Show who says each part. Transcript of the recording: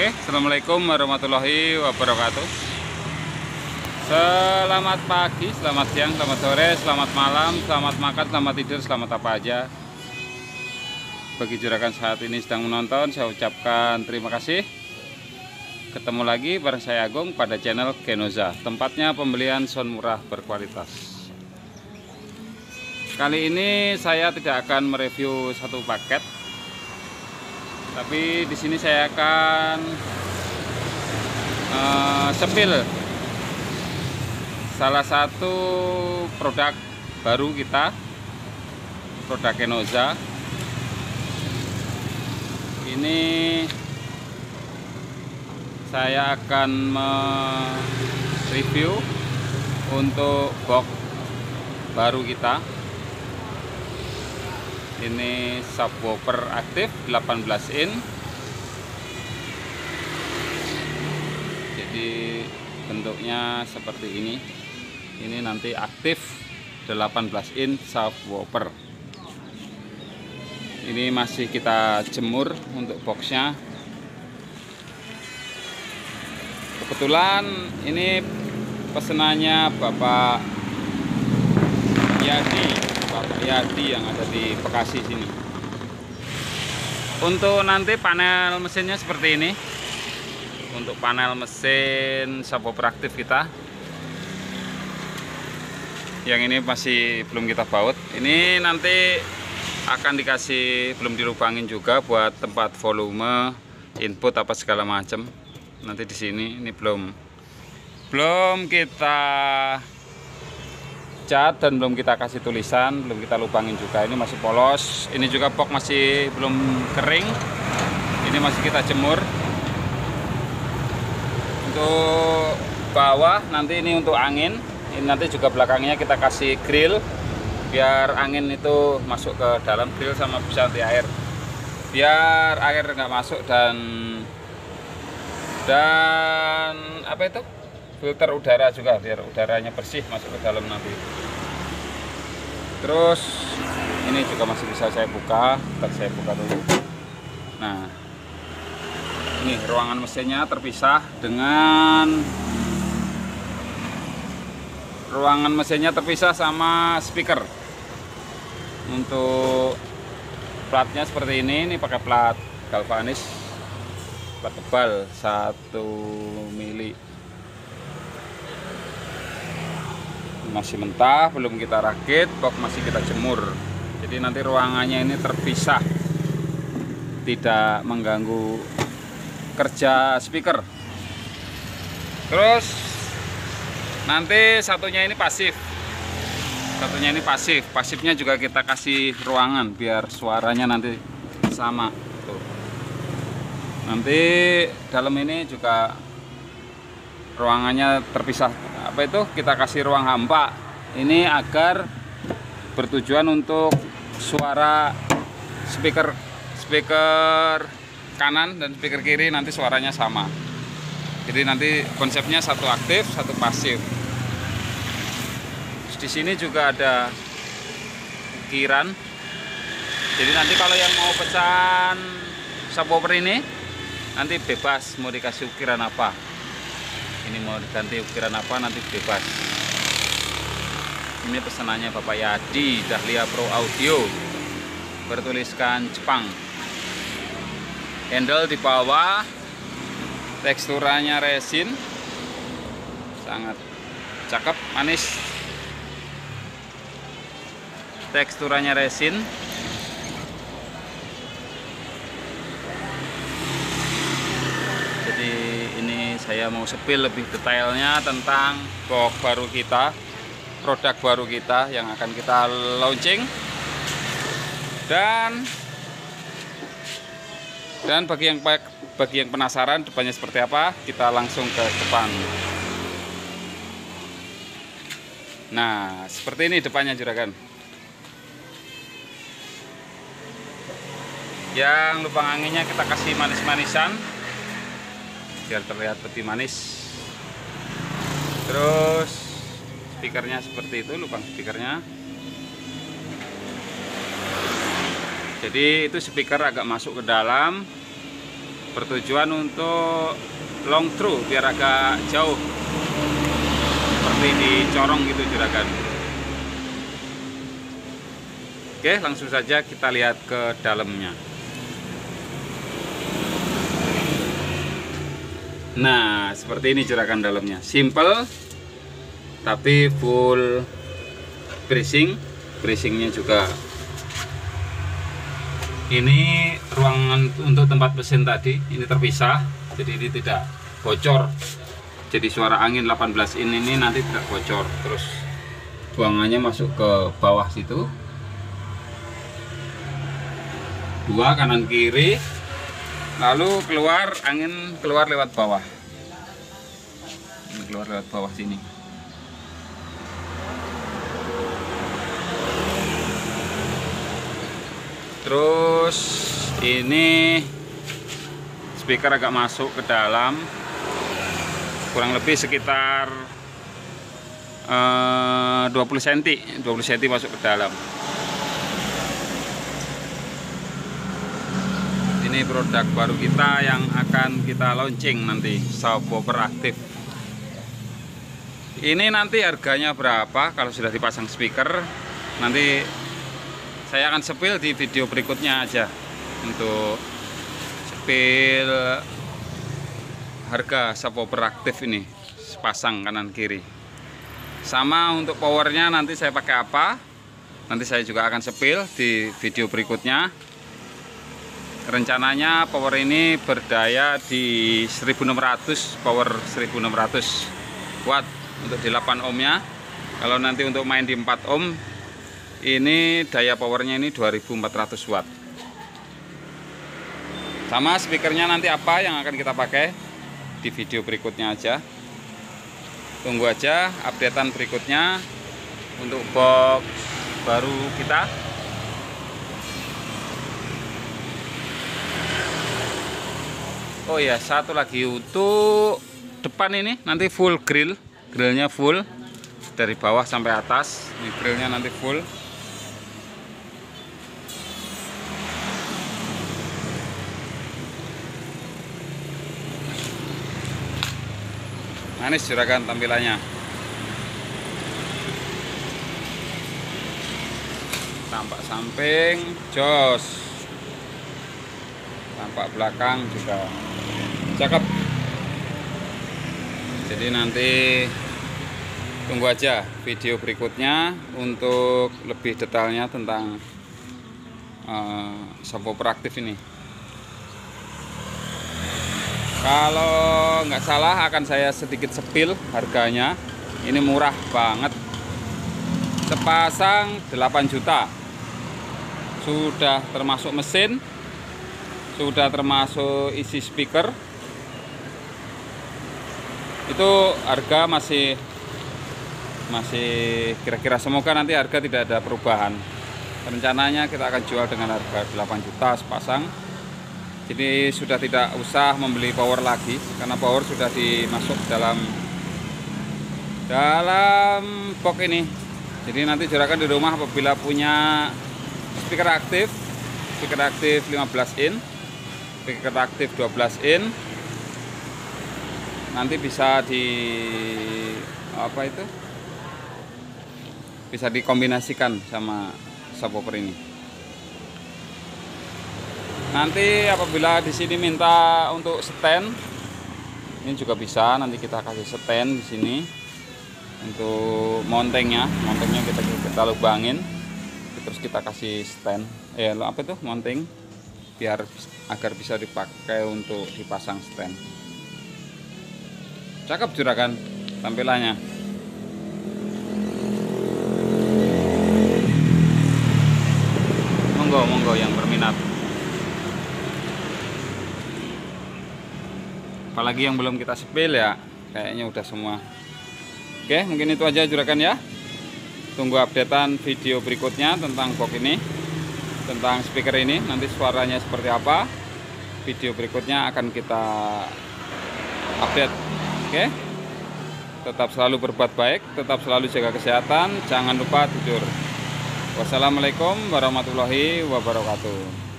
Speaker 1: Oke, Assalamualaikum warahmatullahi wabarakatuh. Selamat pagi, selamat siang, selamat sore, selamat malam, selamat makan, selamat tidur, selamat apa aja. Bagi juragan saat ini sedang menonton, saya ucapkan terima kasih. Ketemu lagi bareng saya Agung pada channel Genoza Tempatnya pembelian sound murah berkualitas. Kali ini saya tidak akan mereview satu paket tapi di sini saya akan uh, sepil. Salah satu produk baru kita produk Kenoza. Ini saya akan mereview untuk box baru kita ini subwoofer aktif 18 in. Jadi bentuknya seperti ini. Ini nanti aktif 18 in subwoofer. Ini masih kita jemur untuk boxnya. Kebetulan ini pesenannya Bapak Yadi Yadi yang ada di Bekasi sini. Untuk nanti panel mesinnya seperti ini. Untuk panel mesin subwoofer kita. Yang ini masih belum kita baut. Ini nanti akan dikasih belum dilubangin juga buat tempat volume, input apa segala macam. Nanti di sini ini belum belum kita cat dan belum kita kasih tulisan belum kita lubangin juga. Ini masih polos ini juga box masih belum kering. Ini masih kita jemur. Untuk bawah nanti ini untuk angin. Ini nanti juga belakangnya kita kasih grill biar angin itu masuk ke dalam grill sama bisa anti air. Biar air nggak masuk dan dan apa itu filter udara juga biar udaranya bersih masuk ke dalam nanti. Terus ini juga masih bisa saya buka Ntar saya buka dulu. Nah ini ruangan mesinnya terpisah dengan ruangan mesinnya terpisah sama speaker. Untuk platnya seperti ini ini pakai plat galvanis plat tebal 1 mili masih mentah belum kita rakit box masih kita jemur. Jadi nanti ruangannya ini terpisah. Tidak mengganggu kerja speaker. Terus nanti satunya ini pasif. Satunya ini pasif. Pasifnya juga kita kasih ruangan biar suaranya nanti sama. Tuh. nanti dalam ini juga ruangannya terpisah apa itu? Kita kasih ruang hampa. Ini agar bertujuan untuk suara speaker speaker kanan dan speaker kiri nanti suaranya sama. Jadi nanti konsepnya satu aktif satu pasif. Di sini juga ada ukiran jadi nanti kalau yang mau pesan subwoofer ini nanti bebas mau dikasih ukiran apa ini mau diganti ukiran apa nanti bebas. Ini pesanannya Bapak Yadi Dahlia Pro Audio. Bertuliskan Jepang. Handle di bawah teksturanya resin. Sangat cakep manis. Teksturanya resin saya mau sepil lebih detailnya tentang box baru kita produk baru kita yang akan kita launching. Dan dan bagi yang bagi yang penasaran depannya seperti apa kita langsung ke depan. Nah seperti ini depannya juragan. Yang lubang anginnya kita kasih manis-manisan biar terlihat lebih manis. Terus speakernya seperti itu lubang speakernya. Jadi itu speaker agak masuk ke dalam bertujuan untuk long through biar agak jauh. Seperti di corong gitu juragan. Oke langsung saja kita lihat ke dalamnya nah seperti ini juragan dalamnya. Simple tapi full bracing bracingnya juga. Ini ruangan untuk tempat mesin tadi ini terpisah jadi ini tidak bocor. Jadi suara angin 18 in ini nanti tidak bocor. Terus buangannya masuk ke bawah situ. Dua kanan kiri lalu keluar angin keluar lewat bawah. Keluar lewat bawah sini. Terus ini speaker agak masuk ke dalam. Kurang lebih sekitar uh, 20 cm 20 cm masuk ke dalam ini produk baru kita yang akan kita launching nanti subwoofer aktif. Ini nanti harganya berapa? Kalau sudah dipasang speaker nanti saya akan sepil di video berikutnya aja. Untuk sepil harga subwoofer aktif ini sepasang kanan kiri. Sama untuk powernya nanti saya pakai apa? Nanti saya juga akan sepil di video berikutnya rencananya power ini berdaya di 1600 power 1600 watt untuk di 8 ohm nya kalau nanti untuk main di 4 ohm ini daya powernya ini 2400 watt. Sama speakernya nanti apa yang akan kita pakai di video berikutnya aja. Tunggu aja updatean berikutnya untuk box baru kita Oh ya satu lagi. Untuk depan ini nanti full grill. Grillnya full. Dari bawah sampai atas. Ini grillnya nanti full. Manis juragan tampilannya. Tampak samping jos. Tampak belakang juga cakep. Jadi nanti tunggu aja video berikutnya untuk lebih detailnya tentang uh, sampo peraktif ini. Kalau nggak salah akan saya sedikit sepil harganya. Ini murah banget. Sepasang 8 juta. Sudah termasuk mesin sudah termasuk isi speaker itu harga masih masih kira-kira semoga nanti harga tidak ada perubahan. Rencananya kita akan jual dengan harga 8 juta sepasang. Jadi sudah tidak usah membeli power lagi karena power sudah dimasuk dalam dalam box ini. Jadi nanti juragan di rumah apabila punya speaker aktif speaker aktif 15 in speaker aktif 12 in nanti bisa di apa itu? Bisa dikombinasikan sama subwoofer ini. Nanti apabila di sini minta untuk stand ini juga bisa. Nanti kita kasih stand di sini untuk montengnya. Montengnya kita kita lubangin. Terus kita kasih stand. Eh apa itu? Monteng. Biar agar bisa dipakai untuk dipasang stand cakep juragan tampilannya. Monggo monggo yang berminat. Apalagi yang belum kita sepil ya kayaknya udah semua. Oke mungkin itu aja juragan ya. Tunggu updatean video berikutnya tentang box ini tentang speaker ini. Nanti suaranya seperti apa video berikutnya akan kita update oke. Tetap selalu berbuat baik tetap selalu jaga kesehatan jangan lupa tidur. Wassalamualaikum warahmatullahi wabarakatuh